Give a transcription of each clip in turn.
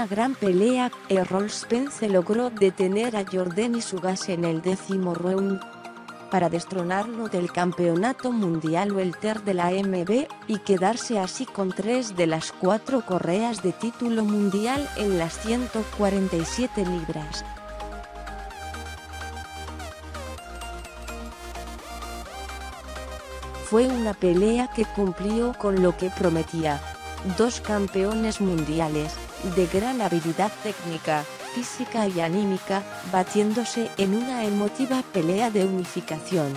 una gran pelea, Errol Spence logró detener a Jordan y Sugas en el décimo round para destronarlo del campeonato mundial welter de la MB y quedarse así con tres de las cuatro correas de título mundial en las 147 libras. Fue una pelea que cumplió con lo que prometía. Dos campeones mundiales, de gran habilidad técnica, física y anímica, batiéndose en una emotiva pelea de unificación.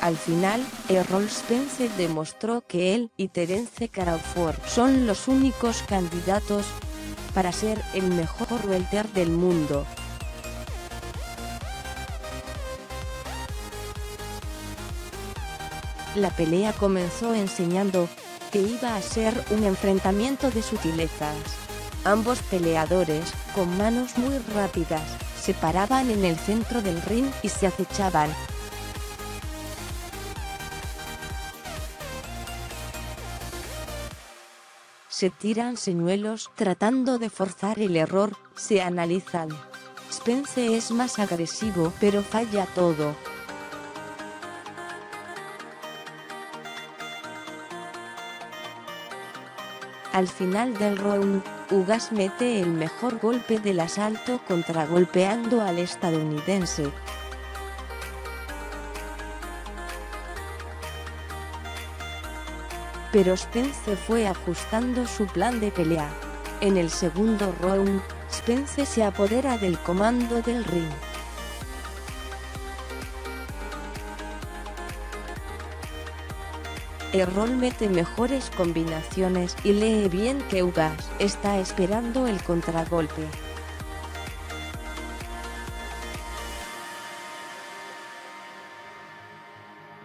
Al final, Errol Spence demostró que él y Terence Crawford son los únicos candidatos para ser el mejor welter del mundo. La pelea comenzó enseñando que iba a ser un enfrentamiento de sutilezas. Ambos peleadores, con manos muy rápidas, se paraban en el centro del ring y se acechaban. Se tiran señuelos tratando de forzar el error, se analizan. Spence es más agresivo pero falla todo, Al final del round, Ugas mete el mejor golpe del asalto contragolpeando al estadounidense. Pero Spence fue ajustando su plan de pelea. En el segundo round, Spence se apodera del comando del ring. Errol mete mejores combinaciones y lee bien que Ugas está esperando el contragolpe.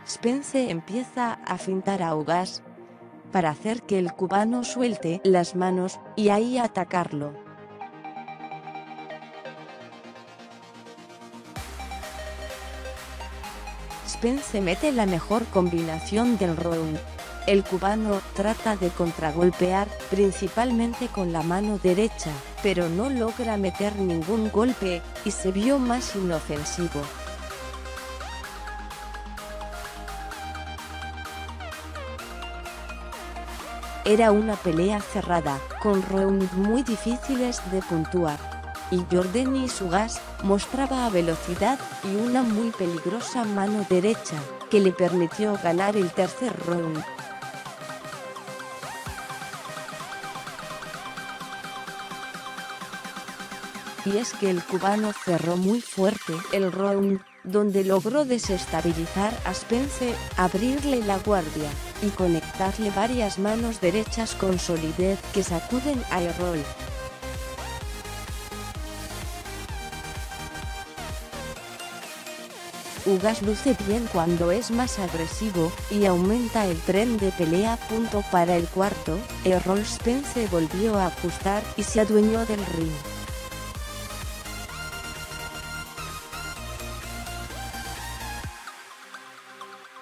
Spence empieza a fintar a Ugas para hacer que el cubano suelte las manos y ahí atacarlo. Spence mete la mejor combinación del round. El cubano trata de contragolpear, principalmente con la mano derecha, pero no logra meter ningún golpe, y se vio más inofensivo. Era una pelea cerrada, con rounds muy difíciles de puntuar y Jordani Sugas, mostraba velocidad y una muy peligrosa mano derecha, que le permitió ganar el tercer round. Y es que el cubano cerró muy fuerte el round, donde logró desestabilizar a Spence, abrirle la guardia, y conectarle varias manos derechas con solidez que sacuden a Errol. Ugas luce bien cuando es más agresivo, y aumenta el tren de pelea. Punto para el cuarto, Errol Spence volvió a ajustar y se adueñó del ring.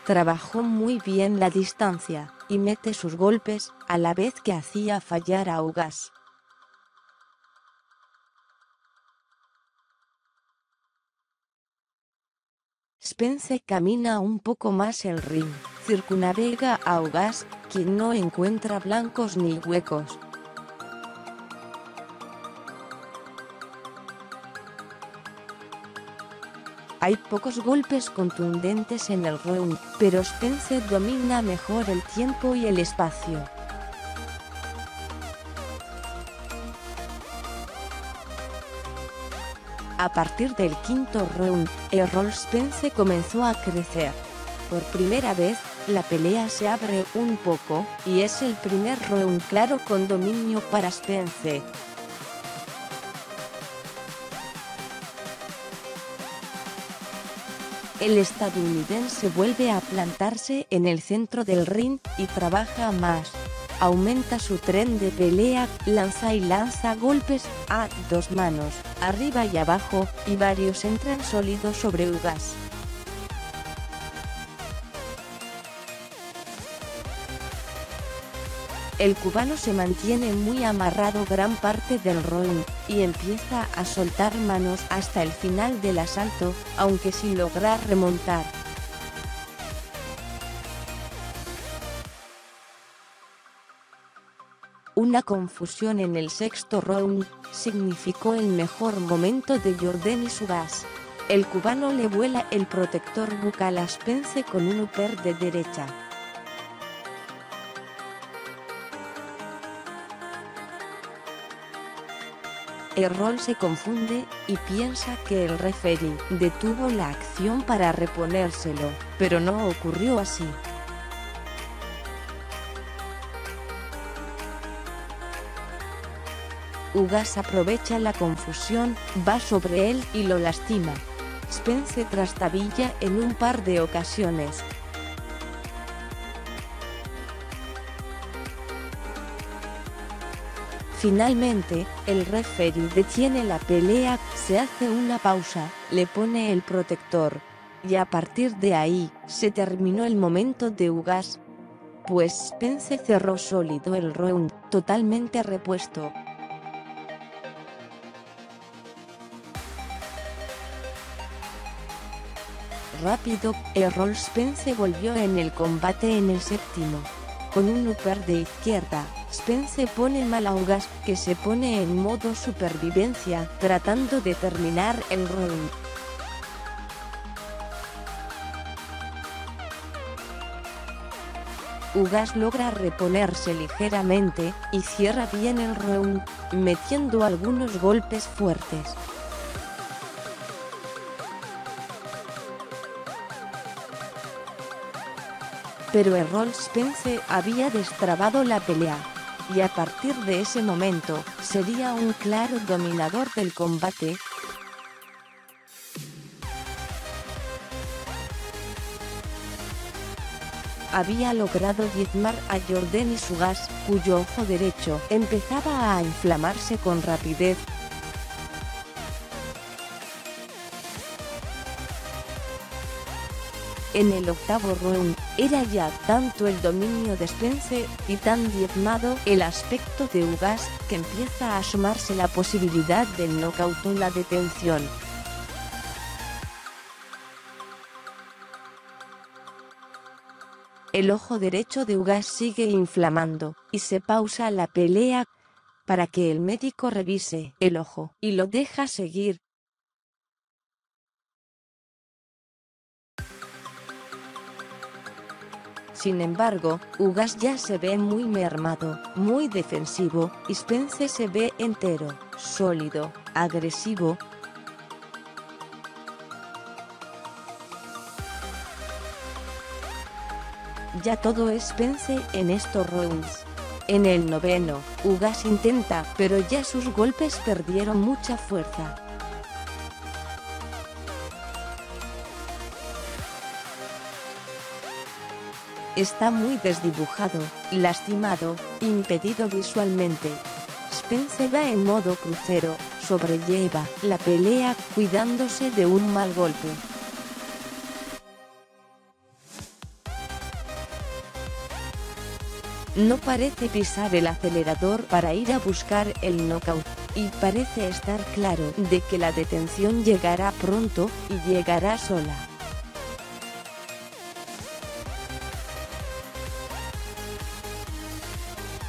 Trabajó muy bien la distancia, y mete sus golpes, a la vez que hacía fallar a Ugas. Spence camina un poco más el ring, circunavega a Ugas, quien no encuentra blancos ni huecos. Hay pocos golpes contundentes en el round, pero Spence domina mejor el tiempo y el espacio. A partir del quinto round, Errol Spence comenzó a crecer. Por primera vez, la pelea se abre un poco, y es el primer round claro con dominio para Spence. El estadounidense vuelve a plantarse en el centro del ring y trabaja más aumenta su tren de pelea, lanza y lanza golpes a dos manos, arriba y abajo, y varios entran sólidos sobre Ugas. El cubano se mantiene muy amarrado gran parte del round, y empieza a soltar manos hasta el final del asalto, aunque sin lograr remontar. Una confusión en el sexto round, significó el mejor momento de Jordan y Sugas. El cubano le vuela el protector bucal a Spence con un upper de derecha. Errol se confunde, y piensa que el referee detuvo la acción para reponérselo, pero no ocurrió así. Ugas aprovecha la confusión, va sobre él y lo lastima. Spence trastabilla en un par de ocasiones, Finalmente, el referee detiene la pelea, se hace una pausa, le pone el protector. Y a partir de ahí, se terminó el momento de Ugas. Pues Spence cerró sólido el round, totalmente repuesto. Rápido, Errol Spence volvió en el combate en el séptimo. Con un upper de izquierda, Spence pone mal a Ugas, que se pone en modo supervivencia, tratando de terminar el round. Ugas logra reponerse ligeramente, y cierra bien el round, metiendo algunos golpes fuertes. Pero Errol Spence había destrabado la pelea y a partir de ese momento, sería un claro dominador del combate. Había logrado diezmar a Jordan y Sugas, cuyo ojo derecho empezaba a inflamarse con rapidez, En el octavo round, era ya tanto el dominio de Spence, y tan diezmado el aspecto de Ugas, que empieza a asomarse la posibilidad del knockout o la detención. El ojo derecho de Ugas sigue inflamando, y se pausa la pelea, para que el médico revise el ojo, y lo deja seguir, Sin embargo, Ugas ya se ve muy mermado, muy defensivo, y Spence se ve entero, sólido, agresivo. Ya todo es Spence en estos rounds. En el noveno, Ugas intenta, pero ya sus golpes perdieron mucha fuerza. Está muy desdibujado, lastimado, impedido visualmente. Spence va en modo crucero, sobrelleva la pelea cuidándose de un mal golpe. No parece pisar el acelerador para ir a buscar el knockout, y parece estar claro de que la detención llegará pronto, y llegará sola.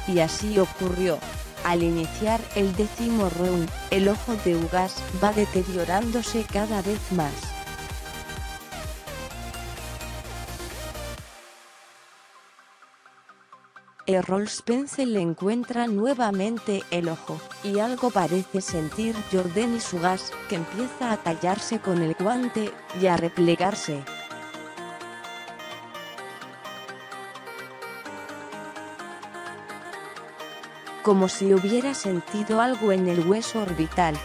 Y así ocurrió. Al iniciar el décimo round, el ojo de Ugas va deteriorándose cada vez más. Errol Spence le encuentra nuevamente el ojo, y algo parece sentir Jordan y Sugas, que empieza a tallarse con el guante, y a replegarse. Como si hubiera sentido algo en el hueso orbital.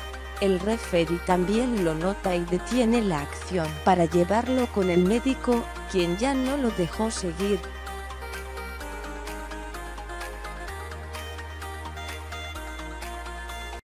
El referee también lo nota y detiene la acción para llevarlo con el médico, quien ya no lo dejó seguir,